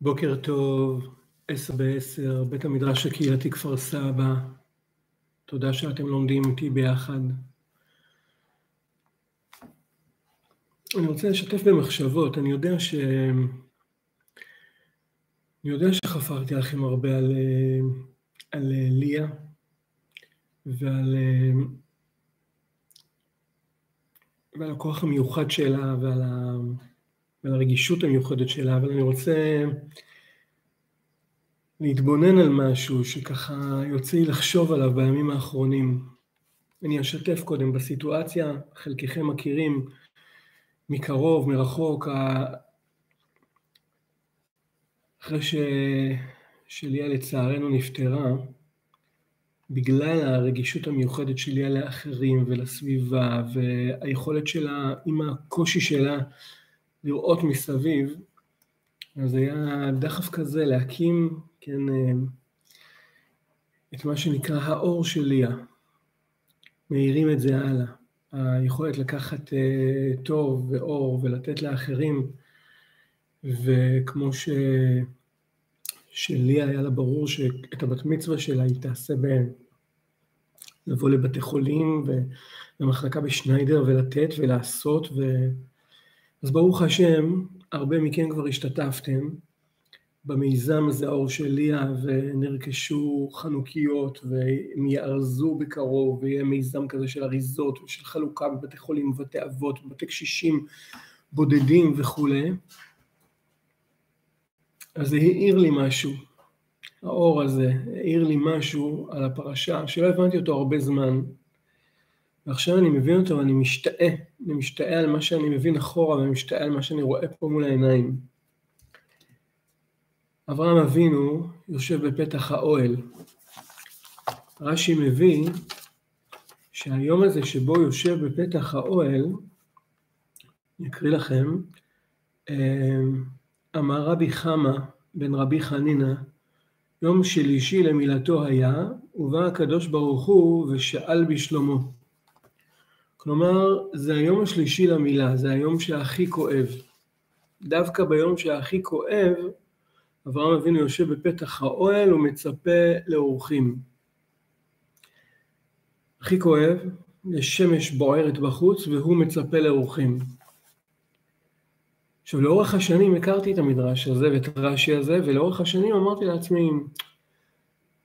בוקר טוב, עשר בעשר, בית המדרש הקהילתי כפר סבא. תודה שאתם לומדים איתי ביחד. אני רוצה לשתף במחשבות, אני יודע ש... אני יודע שחפרתי לכם הרבה על, על ליה ועל, ועל הכוח המיוחד שלה ועל ה... ועל הרגישות המיוחדת שלה, אבל אני רוצה להתבונן על משהו שככה יוצא לי לחשוב עליו בימים האחרונים. אני אשתף קודם בסיטואציה, חלקכם מכירים מקרוב, מרחוק, אחרי ש... שליה לצערנו נפטרה, בגלל הרגישות המיוחדת של ליה לאחרים ולסביבה והיכולת שלה עם הקושי שלה לראות מסביב, אז היה דחף כזה להקים, כן, אה, את מה שנקרא האור של ליה. מאירים את זה הלאה. היכולת לקחת אה, טוב ואור ולתת לאחרים, וכמו ש... שלי היה לה ברור שאת הבת מצווה שלה היא תעשה בהם, לבוא לבתי חולים ולמחלקה בשניידר ולתת ולעשות, ו... אז ברוך השם, הרבה מכם כבר השתתפתם במיזם הזה, האור של ליה, ונרכשו חנוכיות, והם יארזו בקרוב, ויהיה מיזם כזה של אריזות ושל חלוקה בבתי חולים, בבתי אבות, בבתי קשישים בודדים וכולי. אז זה העיר לי משהו, האור הזה העיר לי משהו על הפרשה, שלא הבנתי אותו הרבה זמן, ועכשיו אני מבין אותו ואני משתאה, אני משתאה על מה שאני מבין אחורה ואני משתאה על מה שאני רואה פה מול העיניים. אברהם אבינו יושב בפתח האוהל. רש"י מביא שהיום הזה שבו יושב בפתח האוהל, אני אקריא לכם, אה, אמר רבי חמא בן רבי חנינא, יום שלישי למילתו היה, ובא הקדוש ברוך הוא ושאל בשלומו. כלומר, זה היום השלישי למילה, זה היום שהכי כואב. דווקא ביום שהכי כואב, אברהם אבינו יושב בפתח האוהל ומצפה לאורחים. הכי כואב, יש שמש בוערת בחוץ והוא מצפה לאורחים. עכשיו לאורך השנים הכרתי את המדרש הזה ואת הרש"י הזה ולאורך השנים אמרתי לעצמי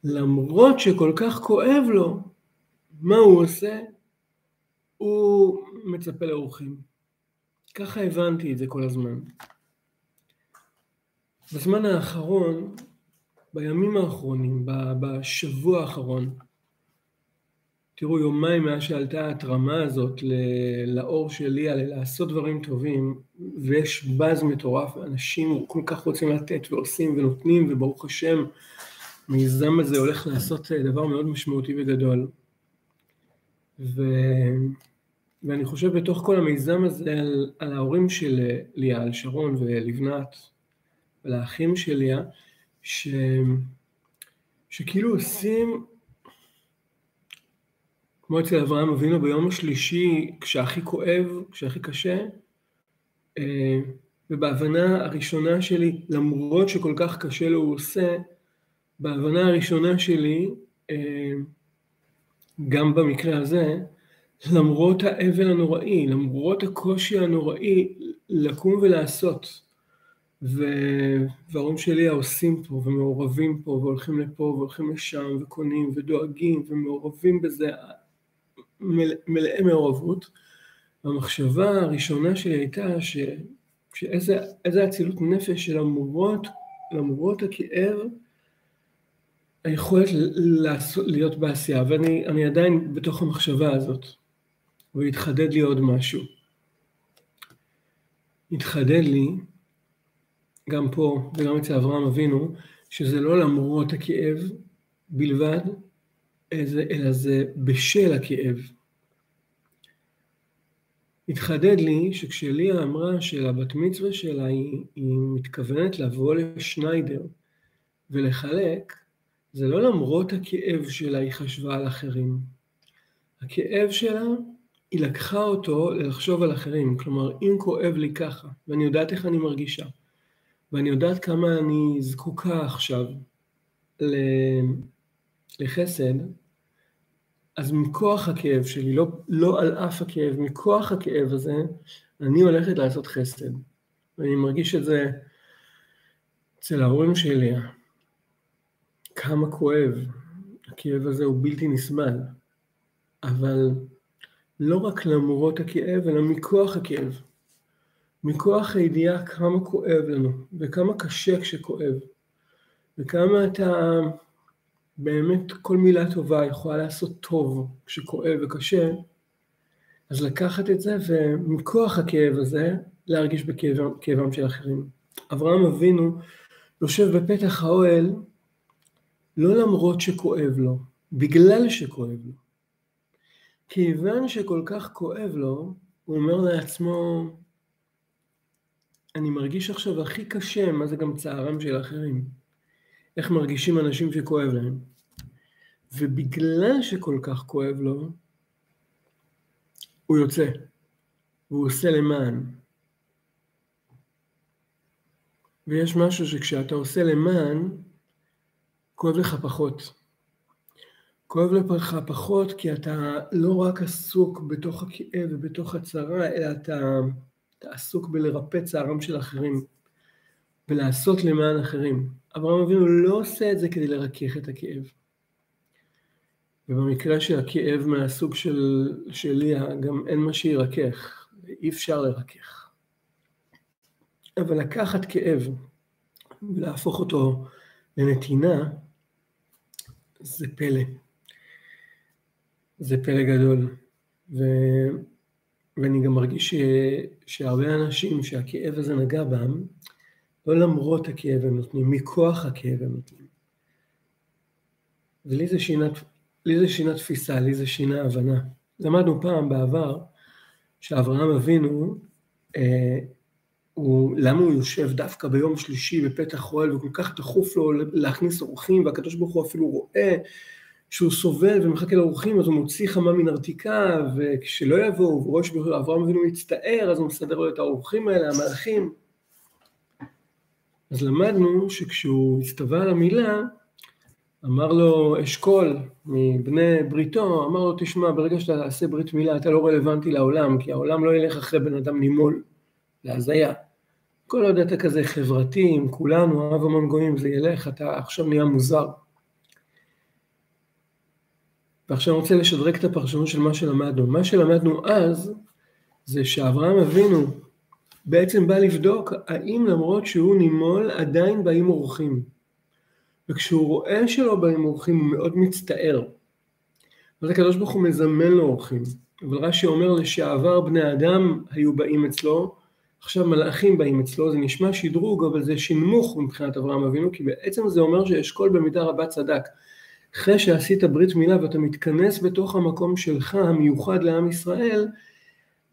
למרות שכל כך כואב לו, מה הוא עושה? הוא מצפה לאורחים. ככה הבנתי את זה כל הזמן. בזמן האחרון, בימים האחרונים, בשבוע האחרון, תראו, יומיים מאז שעלתה ההתרמה הזאת לאור שלי על לעשות דברים טובים, ויש באז מטורף, ואנשים כל כך רוצים לתת ועושים ונותנים, וברוך השם, המיזם הזה הולך לעשות דבר מאוד משמעותי וגדול. ו... ואני חושב בתוך כל המיזם הזה על, על ההורים של ליה, על שרון ולבנת, ולאחים של ליה, ש, שכאילו עושים, כמו אצל אברהם אבינו ביום השלישי, כשהכי כואב, כשהכי קשה, אה, ובהבנה הראשונה שלי, למרות שכל כך קשה לו הוא עושה, בהבנה הראשונה שלי, אה, גם במקרה הזה, למרות האבל הנוראי, למרות הקושי הנוראי לקום ולעשות. וההורים שלי העושים פה ומעורבים פה והולכים לפה והולכים לשם וקונים ודואגים ומעורבים בזה מלא, מלאי מעורבות. המחשבה הראשונה שלי הייתה ש... שאיזה אצילות נפש שלמרות למרות הכאב היכולת לעשות, להיות בעשייה ואני עדיין בתוך המחשבה הזאת. והתחדד לי עוד משהו. התחדד לי, גם פה וגם אצל אברהם אבינו, שזה לא למרות הכאב בלבד, אלא זה בשל הכאב. התחדד לי שכשליה אמרה שלבת מצווה שלה היא, היא מתכוונת לבוא לשניידר ולחלק, זה לא למרות הכאב שלה היא חשבה על אחרים. הכאב שלה היא לקחה אותו לחשוב על אחרים, כלומר אם כואב לי ככה, ואני יודעת איך אני מרגישה, ואני יודעת כמה אני זקוקה עכשיו לחסד, אז מכוח הכאב שלי, לא, לא על אף הכאב, מכוח הכאב הזה, אני הולכת לעשות חסד. ואני מרגיש את זה אצל ההורים שלי, כמה כואב, הכאב הזה הוא בלתי נסבל, אבל לא רק למרות הכאב, אלא מכוח הכאב. מכוח הידיעה כמה כואב לנו, וכמה קשה כשכואב, וכמה אתה, באמת כל מילה טובה יכולה לעשות טוב כשכואב וקשה, אז לקחת את זה ומכוח הכאב הזה להרגיש בכאבם של אחרים. אברהם אבינו יושב בפתח האוהל לא למרות שכואב לו, בגלל שכואב לו. כיוון שכל כך כואב לו, הוא אומר לעצמו, אני מרגיש עכשיו הכי קשה, מה זה גם צערם של אחרים. איך מרגישים אנשים שכואב להם. ובגלל שכל כך כואב לו, הוא יוצא, והוא עושה למען. ויש משהו שכשאתה עושה למען, כואב לך פחות. כואב לך פחות כי אתה לא רק עסוק בתוך הכאב ובתוך הצרה, אלא אתה, אתה עסוק בלרפא צערם של אחרים, ולעשות למען אחרים. אברהם אבינו לא עושה את זה כדי לרכך את הכאב. ובמקרה של הכאב מהסוג של, שלי, גם אין מה שירכך, אי אפשר לרכך. אבל לקחת כאב ולהפוך אותו לנתינה, זה פלא. זה פלא גדול. ו... ואני גם מרגיש ש... שהרבה אנשים שהכאב הזה נגע בהם, לא למרות הכאב הם נותנים, מכוח הכאב הם נותנים. ולי זה שינה, לי זה שינה תפיסה, לי זה שינה הבנה. למדנו פעם בעבר שאברהם אבינו, אה, הוא, למה הוא יושב דווקא ביום שלישי בפתח אוהל וכל כך דחוף לו להכניס אורחים והקדוש ברוך הוא אפילו רואה שהוא סובל ומחכה לאורחים אז הוא מוציא חמה מנרתיקה וכשלא יבואו ורואה שאברהם אבינו מצטער אז הוא מסדר לו את האורחים האלה, המלאכים. אז למדנו שכשהוא הצטווה על המילה אמר לו אשכול מבני בריתו, אמר לו תשמע ברגע שאתה תעשה ברית מילה אתה לא רלוונטי לעולם כי העולם לא ילך אחרי בן אדם נימול, להזיה. כל עוד אתה כזה חברתי עם כולנו, אוהב המון גויים, זה ילך, אתה עכשיו נהיה מוזר. ועכשיו אני רוצה לשדרג את הפרשנות של מה שלמדנו. מה שלמדנו אז, זה שאברהם אבינו בעצם בא לבדוק האם למרות שהוא נימול עדיין באים אורחים. וכשהוא רואה שלא באים אורחים הוא מאוד מצטער. אז הקדוש ברוך הוא מזמן לו אורחים. אבל רש"י אומר לשעבר בני אדם היו באים אצלו, עכשיו מלאכים באים אצלו, זה נשמע שדרוג אבל זה שינמוך מבחינת אברהם אבינו, כי בעצם זה אומר שאשכול במידה רבה צדק. אחרי שעשית ברית מילה ואתה מתכנס בתוך המקום שלך המיוחד לעם ישראל,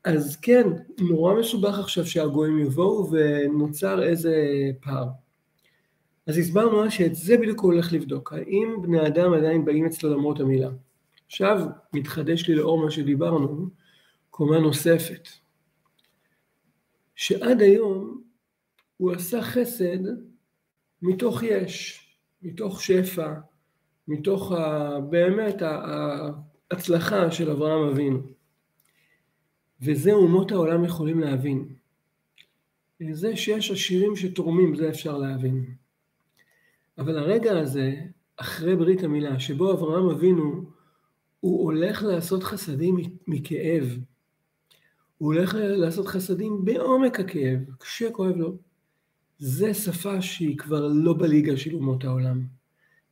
אז כן, נורא מסובך עכשיו שהגויים יבואו ונוצר איזה פער. אז הסברנו שאת זה בדיוק הוא הולך לבדוק, האם בני אדם עדיין באים אצלו למרות המילה. עכשיו מתחדש לי לאור מה שדיברנו, קומה נוספת, שעד היום הוא עשה חסד מתוך יש, מתוך שפע, מתוך ה, באמת ההצלחה של אברהם אבינו. וזה אומות העולם יכולים להבין. זה שיש עשירים שתורמים, זה אפשר להבין. אבל הרגע הזה, אחרי ברית המילה, שבו אברהם אבינו, הוא הולך לעשות חסדים מכאב. הוא הולך לעשות חסדים בעומק הכאב, כשכואב לו. זה שפה שהיא כבר לא בליגה של אומות העולם.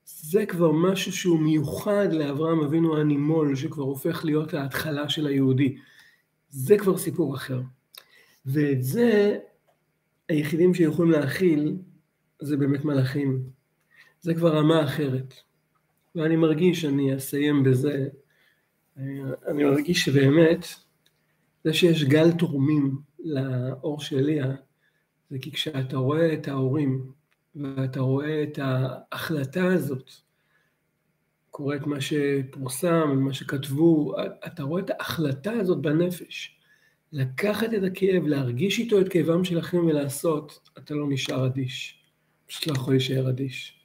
זה כבר משהו שהוא מיוחד לאברהם אבינו הנימול, שכבר הופך להיות ההתחלה של היהודי. זה כבר סיפור אחר. ואת זה היחידים שיכולים להכיל זה באמת מלאכים. זה כבר רמה אחרת. ואני מרגיש, אני אסיים בזה, אני מרגיש שבאמת, זה שיש גל תורמים לאור של ליה, זה כי כשאתה רואה את ההורים ואתה רואה את ההחלטה הזאת, קורא את מה שפורסם, מה שכתבו, אתה רואה את ההחלטה הזאת בנפש, לקחת את הכאב, להרגיש איתו את כאבם של אחרים ולעשות, אתה לא נשאר אדיש. פשוט לא יכול להישאר אדיש.